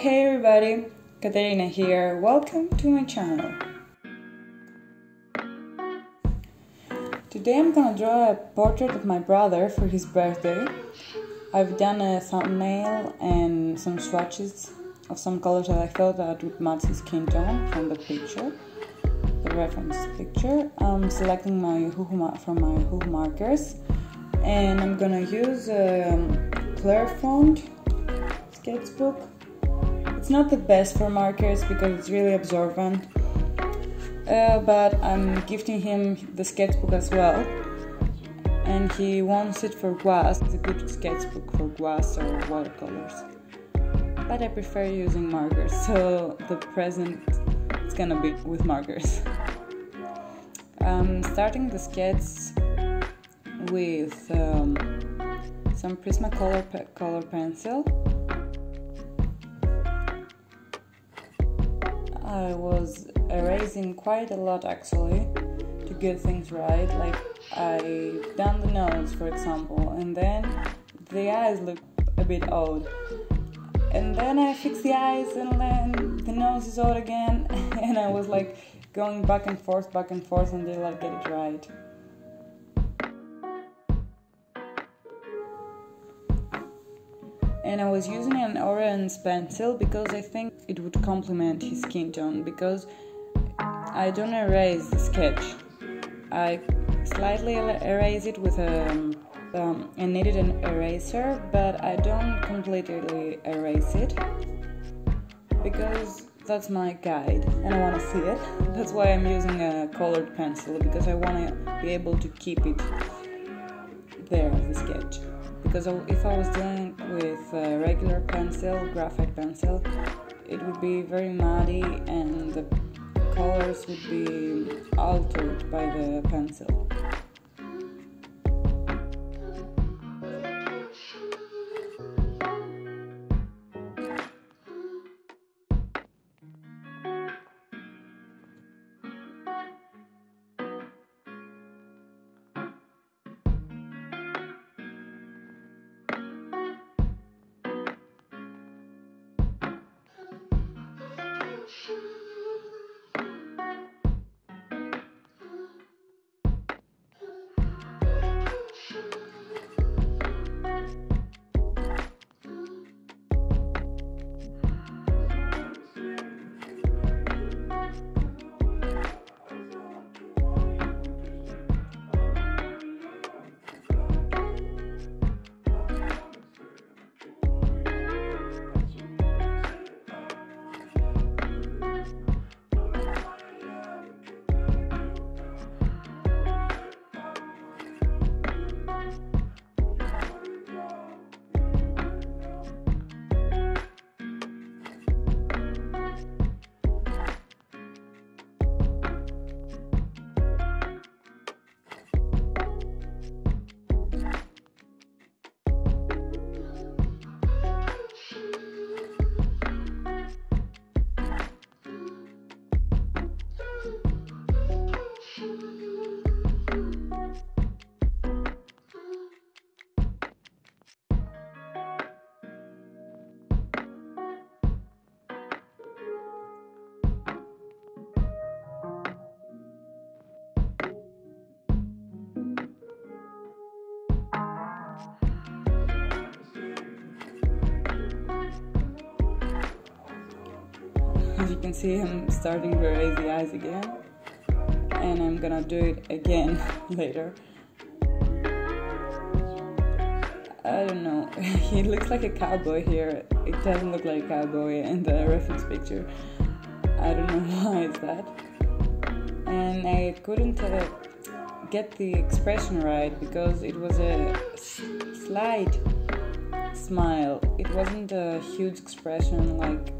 Hey everybody, Katerina here. Welcome to my channel. Today I'm gonna draw a portrait of my brother for his birthday. I've done a thumbnail and some swatches of some colors that I thought that would match his skin tone from the picture, the reference picture. I'm selecting my Ohuhu from my Ohuhu markers and I'm gonna use a um, Clairefontaine sketchbook. Not the best for markers because it's really absorbent, uh, but I'm gifting him the sketchbook as well. And he wants it for gouache. It's a good sketchbook for gouache or watercolors. But I prefer using markers, so the present is gonna be with markers. I'm starting the sketch with um, some Prismacolor color pencil. I was erasing quite a lot actually to get things right. Like I done the nose, for example, and then the eyes look a bit odd. And then I fix the eyes, and then the nose is odd again. and I was like going back and forth, back and forth until I get it right. And I was using an orange pencil because I think it would complement his skin tone because I don't erase the sketch. I slightly erase it with a, um, a kneaded eraser, but I don't completely erase it because that's my guide and I want to see it. That's why I'm using a colored pencil because I want to be able to keep it there, the sketch because if I was doing with a regular pencil, graphite pencil, it would be very muddy and the colors would be altered by the pencil. Can see, I'm starting to raise the eyes again, and I'm gonna do it again later. I don't know, he looks like a cowboy here. It doesn't look like a cowboy in the reference picture. I don't know why is that. And I couldn't uh, get the expression right because it was a slight smile. It wasn't a huge expression like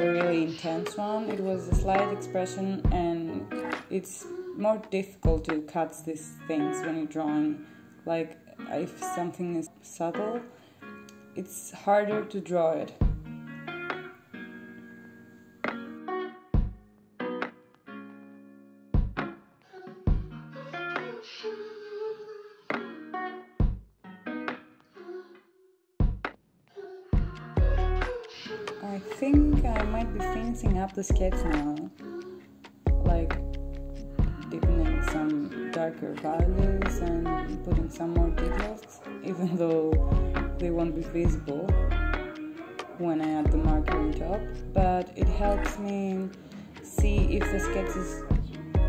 a really intense one. It was a slight expression, and it's more difficult to cut these things when you're drawing. Like, if something is subtle, it's harder to draw it. Finishing up the sketch now. Like deepening some darker values and putting some more details, even though they won't be visible when I add the marker on top. But it helps me see if the sketch is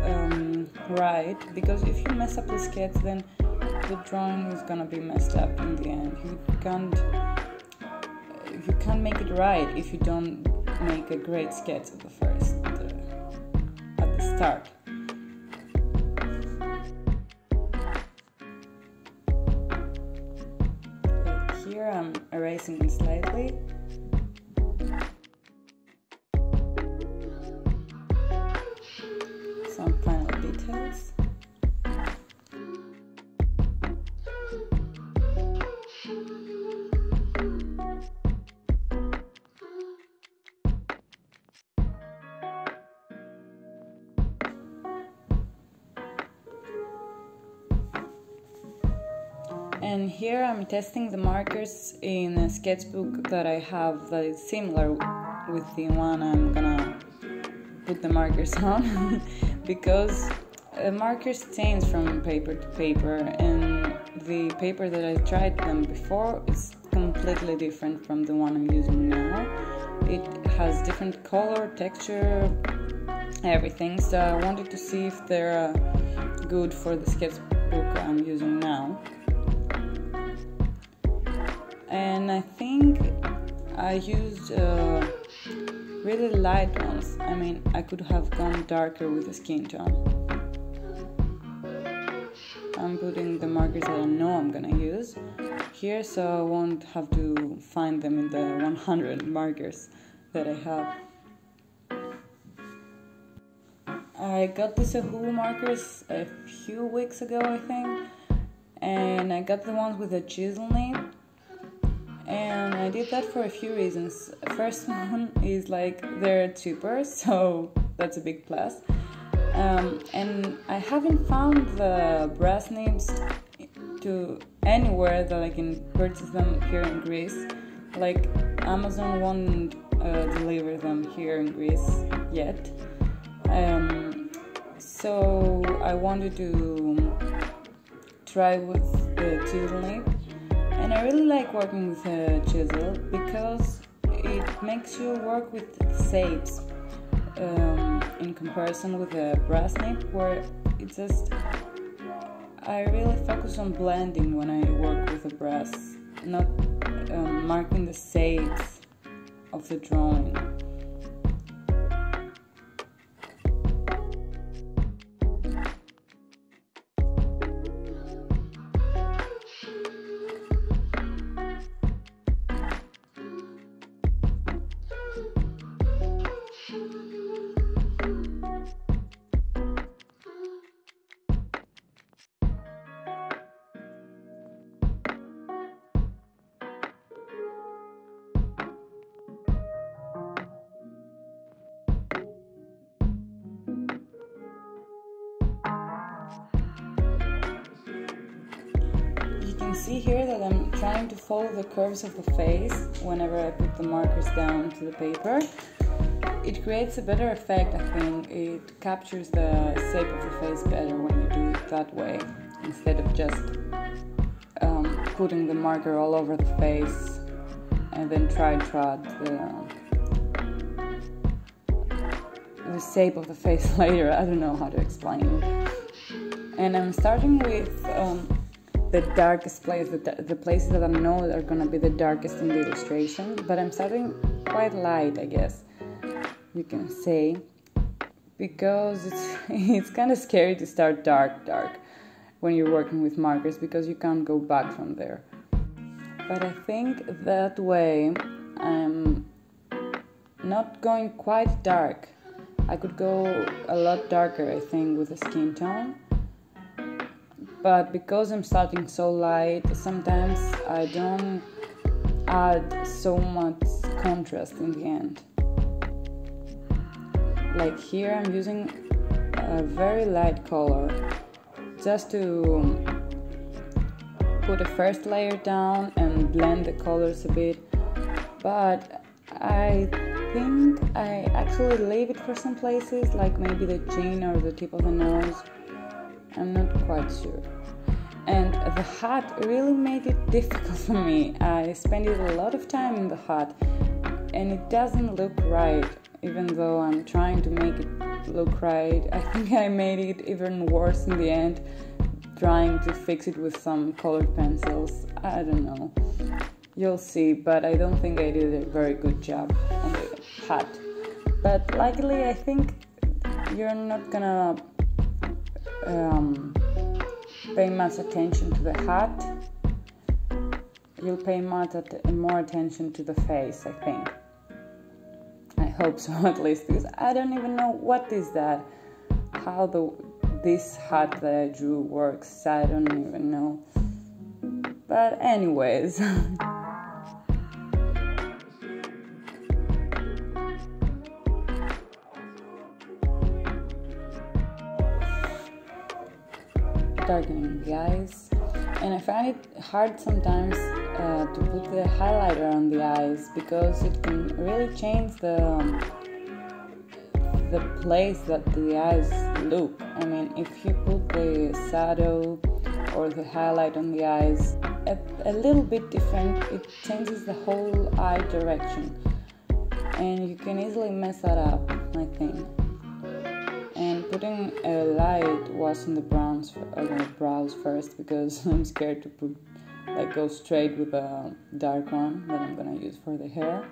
um, right because if you mess up the sketch, then the drawing is gonna be messed up in the end. You can't you can't make it right if you don't make a great sketch at the first uh, at the start. here I'm erasing slightly And here I'm testing the markers in a sketchbook that I have that is similar with the one I'm gonna put the markers on. Because the markers change from paper to paper and the paper that I tried them before is completely different from the one I'm using now. It has different color, texture, everything. So I wanted to see if they're uh, good for the sketchbook I'm using now and I think I used uh, really light ones. I mean, I could have gone darker with the skin tone. I'm putting the markers that I know I'm gonna use here so I won't have to find them in the 100 markers that I have. I got these Ohuhu markers a few weeks ago, I think, and I got the ones with the chisel nib and I did that for a few reasons. First one is like they're cheaper, so that's a big plus. Um, and I haven't found the brush nibs to anywhere that I can purchase them here in Greece. Like Amazon won't uh, deliver them here in Greece yet. Um, so I wanted to try with the nib and I really like working with a chisel because it makes you work with shapes um, in comparison with a brush nib where it just I really focus on blending when I work with a brush, not um, marking the shapes of the drawing. To follow the curves of the face whenever I put the markers down to the paper. It creates a better effect, I think. It captures the shape of the face better when you do it that way, instead of just um, putting the marker all over the face and then try to trot the, the shape of the face later. I don't know how to explain it. And I'm starting with um, the darkest place, the, the places that I know are gonna be the darkest in the illustration, but I'm starting quite light, I guess you can say, because it's it's kind of scary to start dark, dark when you're working with markers because you can't go back from there. But I think that way I'm not going quite dark. I could go a lot darker, I think, with the skin tone but because I'm starting so light, sometimes I don't add so much contrast in the end. Like here, I'm using a very light color just to put a first layer down and blend the colors a bit, but I think I actually leave it for some places, like maybe the chin or the tip of the nose. I'm not quite sure. And the hat really made it difficult for me. I spent a lot of time in the hat, and it doesn't look right, even though I'm trying to make it look right. I think I made it even worse in the end, trying to fix it with some colored pencils. I don't know. You'll see, but I don't think I did a very good job on the hat. But luckily, I think you're not gonna um, pay much attention to the hat. You'll pay much at- more attention to the face, I think. I hope so, at least, because I don't even know what is that, how the this hat that I drew works. I don't even know. But anyways. darkening the eyes and I find it hard sometimes uh, to put the highlighter on the eyes because it can really change the um, the place that the eyes look. I mean, if you put the shadow or the highlight on the eyes a, a little bit different, it changes the whole eye direction, and you can easily mess that up. I think and putting a light was on the browns uh, the brows first because I'm scared to put like go straight with a dark one that I'm gonna use for the hair.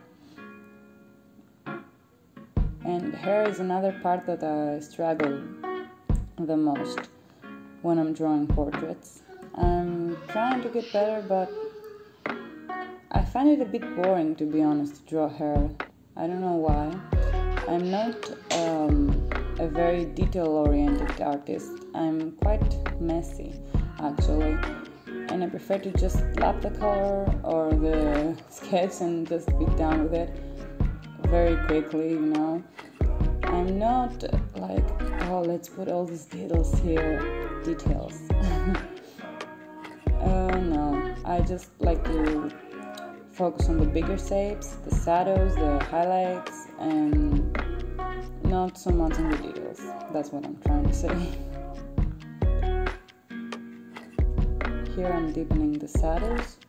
And hair is another part that I struggle the most when I'm drawing portraits. I'm trying to get better, but I find it a bit boring to be honest to draw hair. I don't know why. I'm not um, a very detail oriented artist. I'm quite messy actually, and I prefer to just slap the color or the sketch and just be done with it very quickly, you know. I'm not like, oh, let's put all these details here, details. uh, no, I just like to focus on the bigger shapes, the shadows, the highlights, and not so much in the details. That's what I'm trying to say. Here I'm deepening the shadows.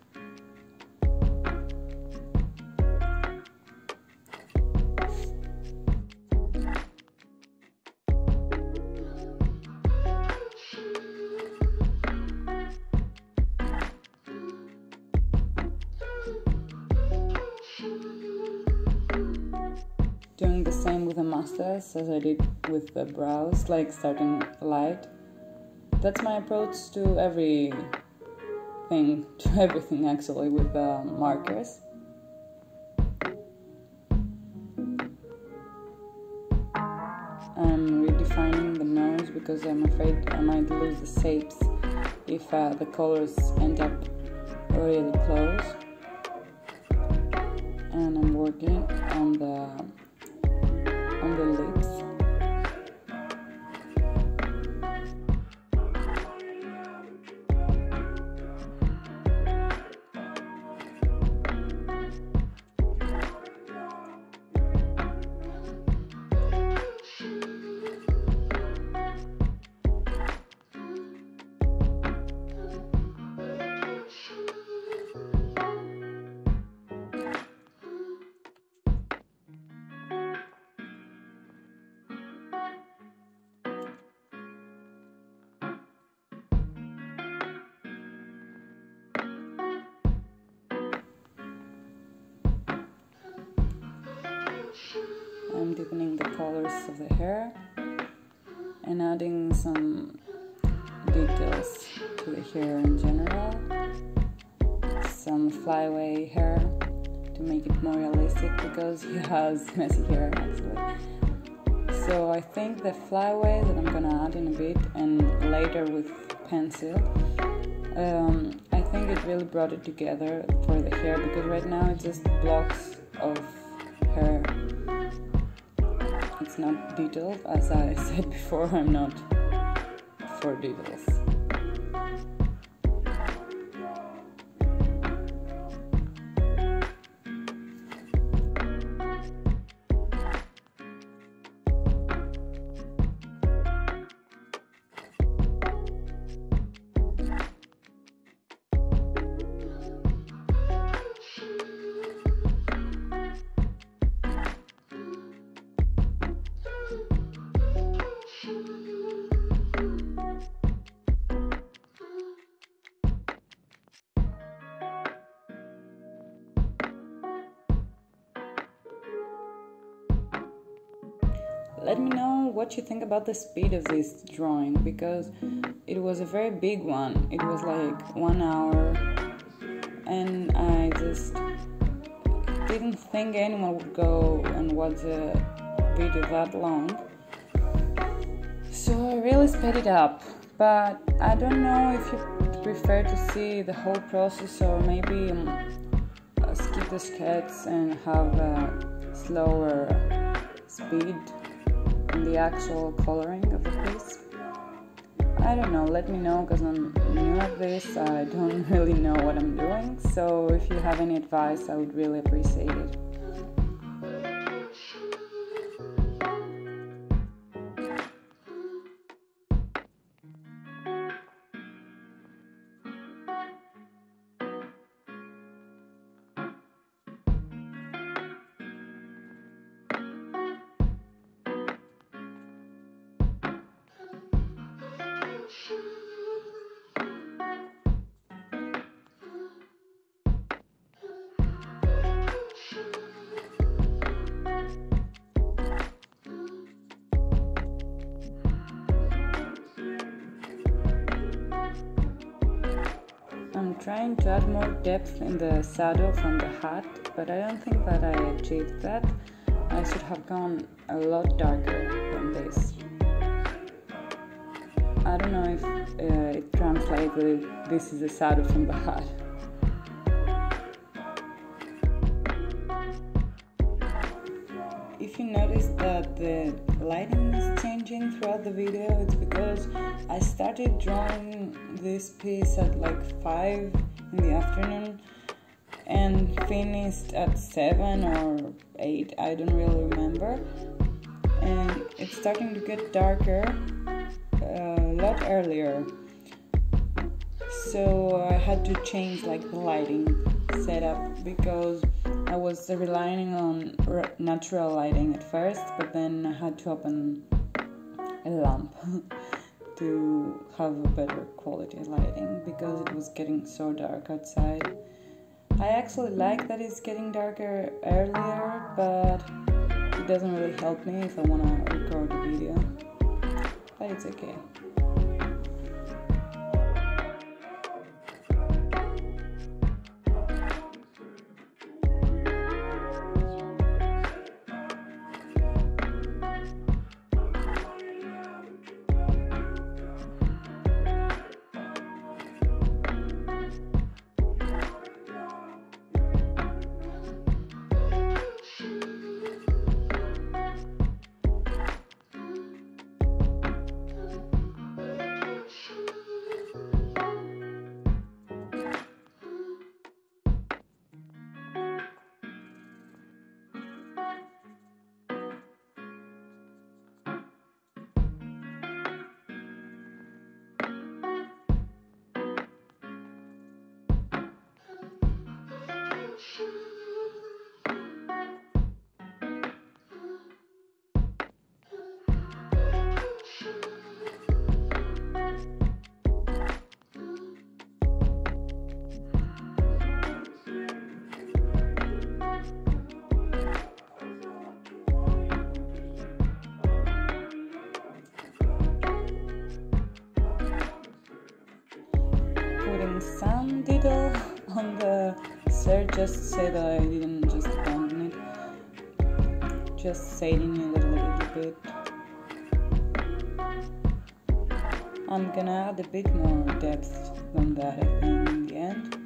Mustache as I did with the brows, like starting light. That's my approach to every thing, to everything actually, with the markers. I'm redefining the nose because I'm afraid I might lose the shapes if uh, the colors end up really close. And I'm working on the on Deepening the colors of the hair and adding some details to the hair in general. Some flyaway hair to make it more realistic because he has messy hair actually. So I think the flyaway that I'm gonna add in a bit and later with pencil, um, I think it really brought it together for the hair because right now it just blocks of hair it's not detailed as I said before I'm not for details let me know what you think about the speed of this drawing because it was a very big one. It was like one hour, and I just didn't think anyone would go and watch a video that long. So I really sped it up, but I don't know if you prefer to see the whole process or maybe um, skip the sketch and have a slower speed in the actual coloring of the piece. I don't know, let me know because I'm new at this. I don't really know what I'm doing. So if you have any advice, I would really appreciate it. Trying to add more depth in the shadow from the hat, but I don't think that I achieved that. I should have gone a lot darker than this. I don't know if uh, it translates this is a shadow from the hat. Started drawing this piece at like 5 in the afternoon and finished at 7 or 8, I don't really remember. And it's starting to get darker uh, a lot earlier. So I had to change like the lighting setup because I was relying on natural lighting at first, but then I had to open a lamp to have a better quality lighting because it was getting so dark outside. I actually like that it's getting darker earlier, but it doesn't really help me if I want to record a video. But it's okay. A little bit. I'm gonna add a bit more depth than that in the end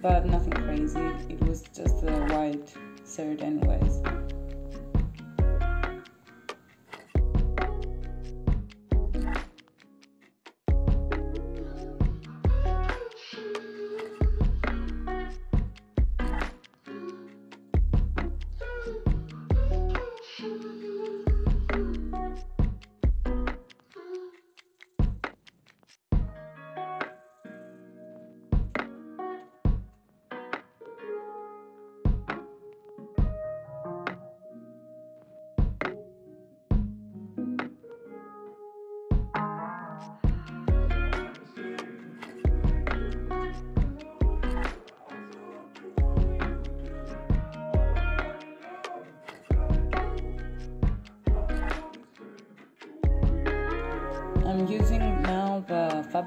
but nothing crazy. It was just a white shirt anyways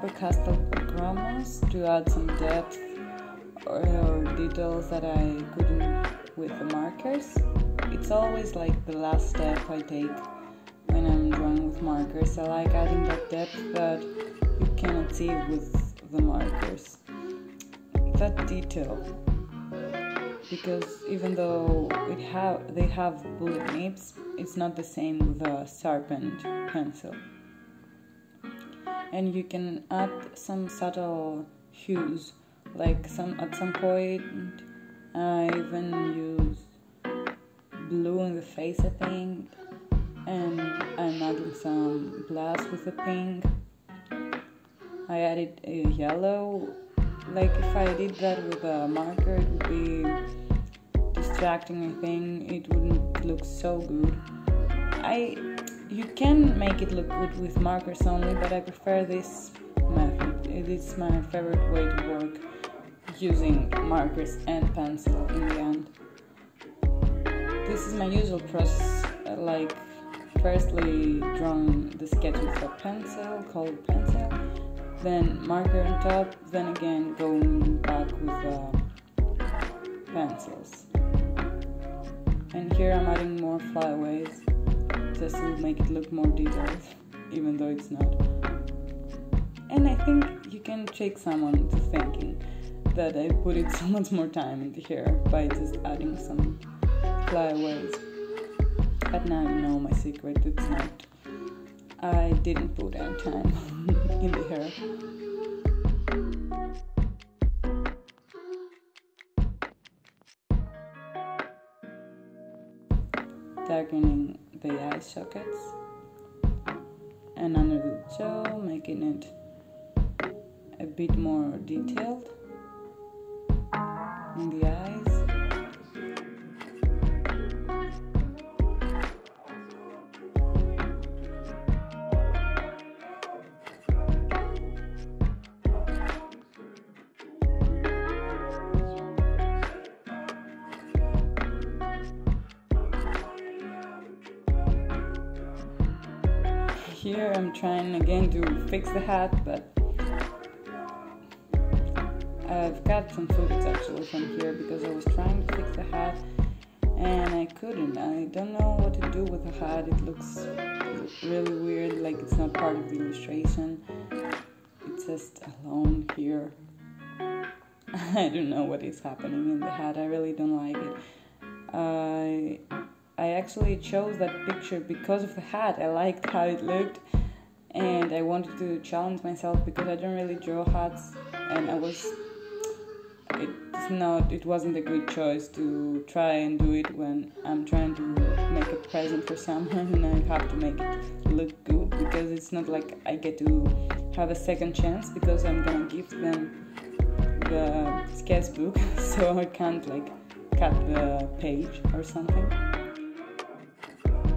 Faber-Castell Polychromos to add some depth or, or details that I couldn't with the markers. It's always like the last step I take when I'm drawing with markers. I like adding that depth that you cannot see with the markers. That detail. Because even though it have they have bullet nibs, it's not the same with a sharpened pencil. And you can add some subtle hues, like some at some point I even use blue in the face, I think, and I'm adding some blush with the pink. I added a yellow. Like if I did that with a marker, it would be distracting. I think it wouldn't look so good. I you can make it look good with markers only, but I prefer this method. It is my favorite way to work using markers and pencil in the end. This is my usual process, like firstly drawing the sketch with a pencil, colored pencil, then marker on top, then again going back with uh, pencils. And here I'm adding more flyaways just to make it look more detailed, even though it's not. And I think you can trick someone into thinking that I put it so much more time into here by just adding some flyaways. But now you know my secret, it's not. I didn't put any time in the hair. Darkening the eye sockets and under the jaw, making it a bit more detailed in the eyes. Trying again to fix the hat, but I've got some footage actually from here because I was trying to fix the hat and I couldn't. I don't know what to do with the hat. It looks really weird, like it's not part of the illustration. It's just alone here. I don't know what is happening in the hat. I really don't like it. I I actually chose that picture because of the hat. I liked how it looked Mm. and I wanted to challenge myself because I don't really draw hats and I was it's not it wasn't a good choice to try and do it when I'm trying to make a present for someone and I have to make it look good because it's not like I get to have a second chance because I'm gonna give them the sketchbook so I can't like cut the page or something.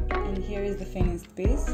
And here is the finished piece.